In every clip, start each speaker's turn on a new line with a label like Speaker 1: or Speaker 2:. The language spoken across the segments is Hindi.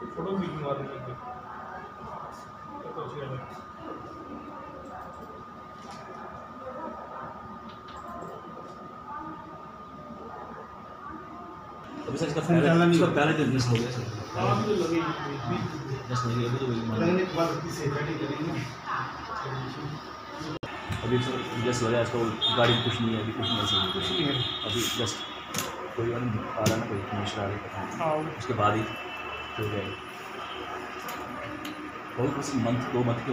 Speaker 1: फ़ोटो भी तो अच्छी
Speaker 2: अभी सर इसका
Speaker 3: फ़ोन चलना नहीं
Speaker 2: इसका पहले दिन मिस हो गया सर।
Speaker 1: हाँ तो
Speaker 2: दस अभी तो अभी सर जस्ट लगा इसका गाड़ी में कुछ नहीं है अभी कुछ नहीं है।
Speaker 1: कुछ नहीं है।
Speaker 2: अभी जस्ट कोई आ रहा ना कोई मिश्रा आ रही पता
Speaker 1: हाँ।
Speaker 2: उसके बाद ही हो जाएगा बहुत बस मंथ दो मंथ के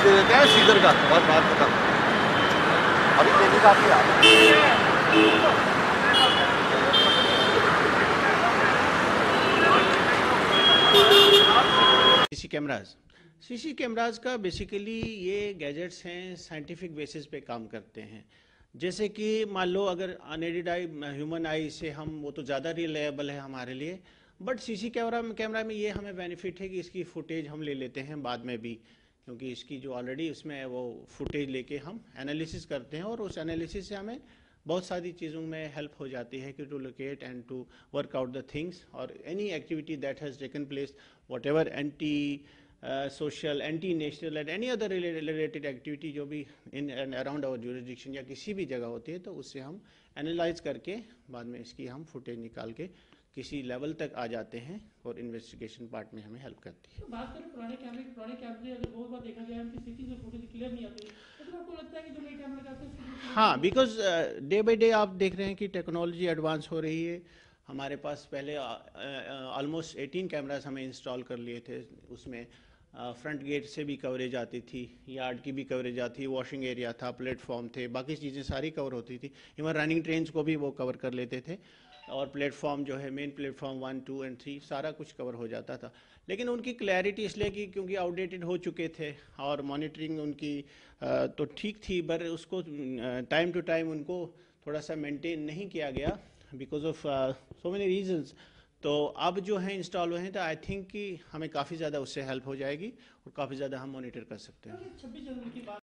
Speaker 4: टच दे देते हैं सीजर का और बात खत्म। अभी रही है।
Speaker 5: सीसी कैमराज सीसी कैमराज का बेसिकली ये गैजेट्स हैं साइंटिफिक बेसिस पे काम करते हैं। जैसे कि मान लो अगर अनएडिड आई ह्यूमन आई से हम, वो तो ज़्यादा रिलायबल है हमारे लिए बट सीसी कैमरा कैमरा में ये हमें बेनिफिट है कि इसकी फुटेज हम ले लेते हैं बाद में भी। क्योंकि इसकी जो ऑलरेडी उसमें वो फुटेज लेके हम एनालिसिस करते हैं और उस एनालिसिस से हमें बहुत सारी चीज़ों में हेल्प हो जाती है कि to locate and to work out the things और any activity that has taken place whatever anti social anti national and any other related activity जो भी in and around our jurisdiction या किसी भी जगह होती है तो उससे हम एनालाइज करके बाद में इसकी हम फुटेज निकाल के किसी लेवल तक आ जाते हैं और इन्वेस्टिगेशन पार्ट में हमें हेल्प करती है।
Speaker 6: तो बात करें पुराने कैमरे पुराने कैमरे अगर बहुत बार देखा गया है उनकी सिटी से फुटेज क्लियर नहीं आती लेकिन आपको लगता है कि जो नए कैमरे आते हैं
Speaker 5: हाँ बिकॉज़ डे बाई डे आप देख रहे हैं कि टेक्नोलॉजी एडवांस हो रही है। हमारे पास पहले ऑलमोस्ट एटीन कैमराज हमें इंस्टॉल कर लिए थे। उसमें फ्रंट गेट से भी कवरेज आती थी यार्ड की भी कवरेज आती वॉशिंग एरिया था प्लेटफॉर्म थे बाकी चीज़ें सारी कवर होती थी। इवन रनिंग ट्रेन्स को भी वो कवर कर लेते थे। और प्लेटफॉर्म जो है main platform one two and three सारा कुछ कवर हो जाता था। लेकिन उनकी क्लैरिटी इसलिए कि क्योंकि आउटडेटेड हो चुके थे और मॉनिटरिंग उनकी तो ठीक थी, पर उसको टाइम टू टाइम उनको थोड़ा सा मेंटेन नहीं किया गया because of so many reasons तो अब जो है इंस्टॉल हुए हैं तो आई थिंक कि हमें काफ़ी ज़्यादा उससे हेल्प हो जाएगी और काफ़ी ज़्यादा हम मॉनिटर कर सकते हैं।